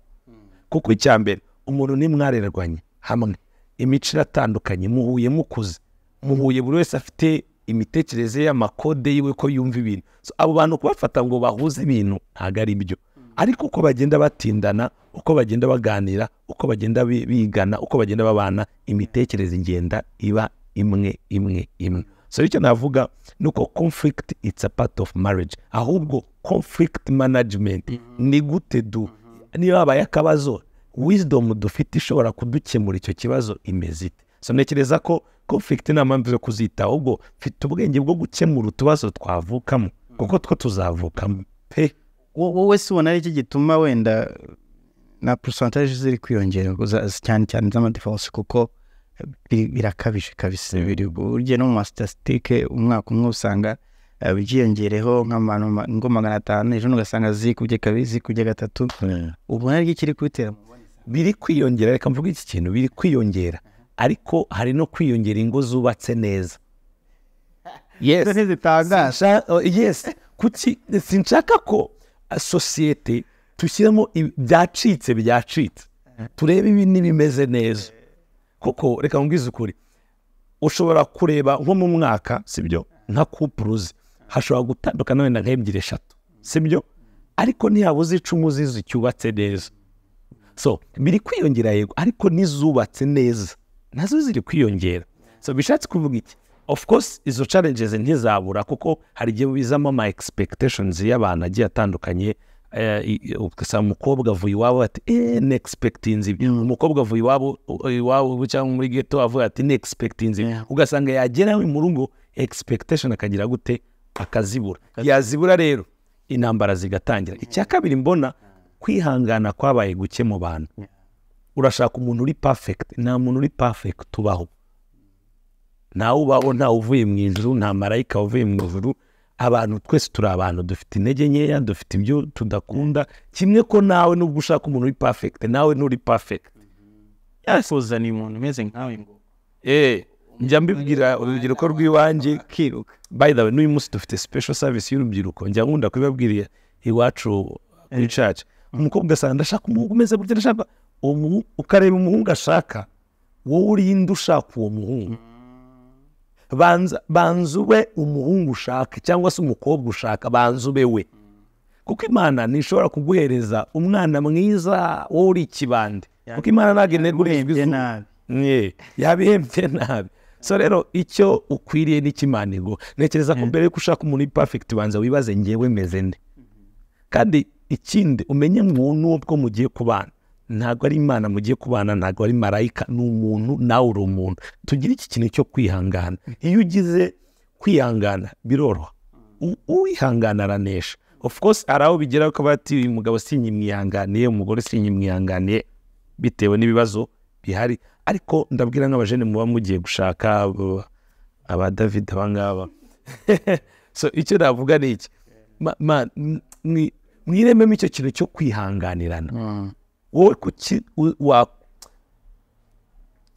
Kuko icya mbere umuntu nimwarerwanye hamwe. Imico iratandukanye muhuye mukuze. Muhuye buri wese afite imitekerereze y'amakode yiwe ko yumva ibintu. Abo bantu kubafata ngo bahuze ibintu ntabwo ari byo. Ariko uko bagenda batindana uko bagenda baganira uko bagenda bi- bigana uko bagenda babana imitekerereze igenda iba imwe imwe imwe. So icyo navuga ni uko conflict it's a part of marriage. Ahubwo conflict management ni gute du? Niba habaye akabazo wisdom dufite ishobora kudukemura icyo kibazo imeze ite? So ntekereza ko conflict nta mpamvu yo kuzitaho ahubwo mfite ubwenge bwo gukemura utubazo twavukamo. Kuko two tuzavukamo. Pe! Wowe se ubona ari iki gituma wenda na porosantaje ziri kwiyongera cyane cyane z'amadivorce kuko birakabije kabisa biri burya no mu masitasitike umwaka umwe usanga eh, byiyongereho ngo magana atanu ejo ugasanga zikubye kabiri zikubye gatatu. Ubona ari iki kiri kubitera biri kwiyongera reka mvuge iki kintu biri kwiyongera. Ariko hari no kwiyongera ingo zubatse neza. Yes. Ntizitangaje. Sha- oh, sinshaka ko sosiyete tushyiramo ibi- byacitse byacitse. Turebe ibi n'ibimeze neza. Kuko reka mbwize ukuri. Ushobora kureba nko mu mwaka sibyo? Nka kupuruzi. Hashobora gutandukana wenda nk'ebyiri eshatu. Sibyo? Ariko ntiyabuze icumu zizi cyubatse neza. So biri kwiyongera yego ariko n'izubatse neza. Nazo ziri kwiyongera. So bishatse kuvuga iki? Of course izo challenges ntizabura kuko hari igihe bizamo ama expectations y'abantu agiye atandukanye eh, ugasanga umukobwa avuye iwabo ati eh ne expectinze ibi umukobwa avuye iwabo iwabo cyangwa muri ghetto avuga ati ne expectinze ibi Yeah. ugasanga yagera mu rugo expectation akagira gute? Akazibura. Yazibura rero. Intambara zigatangira. Icya kabiri mbona kwihangana kwabaye guke mu bantu. Urashaka umuntu uri perfect? Nta muntu uri perfect ubaho. Ntawe ubaho ntawe uvuye mu ijuru nta marayika uvuye mu ijuru abantu twese turi abantu dufite intege nkeya dufite ibyo tudakunda kimwe ko nawe nubwo ushaka umuntu uri perfect nawe nturi perfect. Kuzana umuntu umeze nkawe ngo. Eh njya mbibwira urubyiruko rw'iwanjye kiruka by the way n'uyu munsi dufite special service y'urubyiruko njya nkunda kubibabwira iwacu kuri church. Umukobwa ugasanga ndashaka umuhungu umeze gutya ndashaka ukareba umuhungu ashaka wowe urinde ushaka uwo muhungu? Banza ube umuhungu ushaka cyangwa se umukobwa ushaka banza ube we. Kuko imana ntishobora kuguhereza umwana mwiza wowe uri ikibande kuko imana ntabwo urizwi urebye nabi. Yabihembye nabi. So rero icyo ukwiriye n'ikimanigo ntekereza ko mbere yuko ushaka umuntu uri perfect banza wibaze ngewe meze nde? Kandi ikindi umenye umuntu ubwo mugiye kubana ntabwo ari imana mugiye kubana ntabwo ari marayika ni umuntu nawe uri umuntu. Tugire iki kintu cyo kwihangana. Iyo ugize kwihangana biroroha. Uwihangana aranesha. Of course hari aho bigera ko bati uyu mugabo sinyimwihanganiye umugore sinyimwihanganiye bitewe n'ibibazo bihari. Ariko ndabwira nk'abajene muba mugiye gushaka aba david abangaba so icyo navuga ni iki? Mwirememo icyo kintu cyo kwihanganirana. Wowe kuki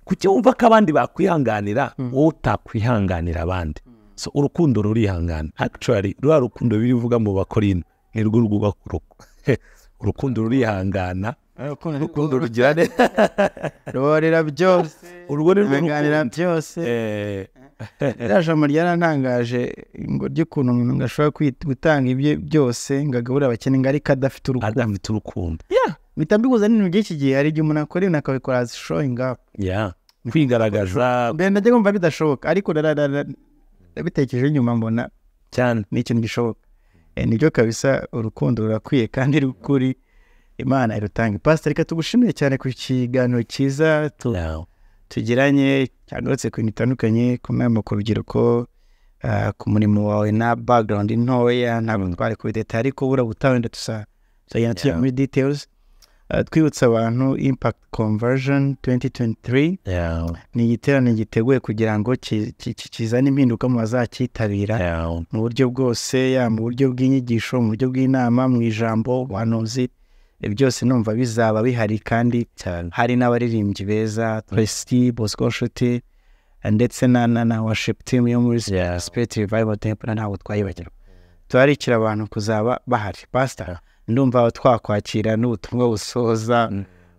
kuki wumva ko abandi bakwihanganira? Wowe utakwihanganira abandi. So urukundo rurihangana. Actually ruriya rukundo biri uvuga mu bakorino. Ni rwo rwubaka urugo urukundo rurihangana. Urukundo rugira neza. Ruborera byose. Urwo ni rukundo. Byose. Eh, ririya jambo ryarantangaje ngo ry'ukuntu umuntu ngo ashobora gutanga ibye byose ngo agaburire abakene ngo ariko adafite urukundo. Adafite urukundo. Mpita mbiguza n'ibintu by'iki gihe hari igihe umuntu akora ibintu akabikora as showing up kwigaragaza mbere najya kumva bidashoboka ariko nabitekereje nyuma mbona cyane ni ikintu gishoboka Eh, ni byo kabisa urukundo rurakwiye kandi rukuri imana irutanga pasita reka tugushimire cyane ku kiganiro cyiza tugiranye cyagarutse ku bintu bitandukanye ku nama ku rubyiruko ah, ku murimo wawe na background ntoya ntabwo twari kubideta ariko bura butawenda tusa tuzagenda tujya muri details Ah, twibutsa abantu impact conversion 2023 Ya. ni igiterane giteguye kugira ngo ki- ki- ki- kizane impinduka mu bazacyitabira Ya. mu buryo bwose yaba mu buryo bw'inyigisho mu buryo bw'inama mu ijambo ubuhanuzi byose numva bizaba bihari kandi hari n'abaririmbyi beza Tracy Bosco Nshuti ndetse na na na worship team yo muri Yeah. Spirit Revival Temple ntabwo twayibagirwa. Turarikira abantu kuzaba bahari. Pasita ndumva twakwakira n'ubutumwa busoza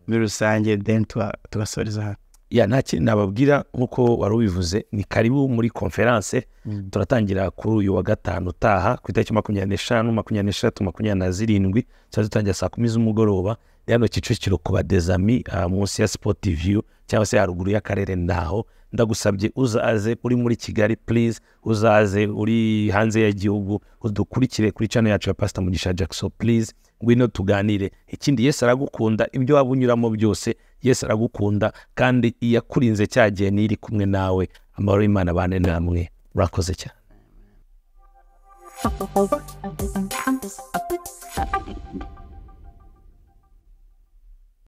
muri rusange tuga- tugasoreza hano. Ya nta kindi nababwira nk'uko wari ubivuze ni karibu muri konferanse turatangira kuri uyu wa gatanu utaha ku itariki makumyabiri n'eshanu makumyabiri n'eshatu makumyabiri na zirindwi tuba dutangira saa kumi z'umugoroba. Hano kicukiro ku badezami ah, munsi ya sipoti viyu cyangwa se haruguru y'akarere ndaho. Ndagusabye uzaze uri muri kigali purize uzaze uri hanze y'igihugu udukurikire kuri cano yacu ya pasita mugisha jackson purize ngwino tuganire. Ikindi yesu aragukunda ibyo waba unyuramo byose yesu aragukunda kandi iyo akurinze cya gihe n'iri kumwe nawe. Amahoro y'imana abane namwe. Murakoze cyane.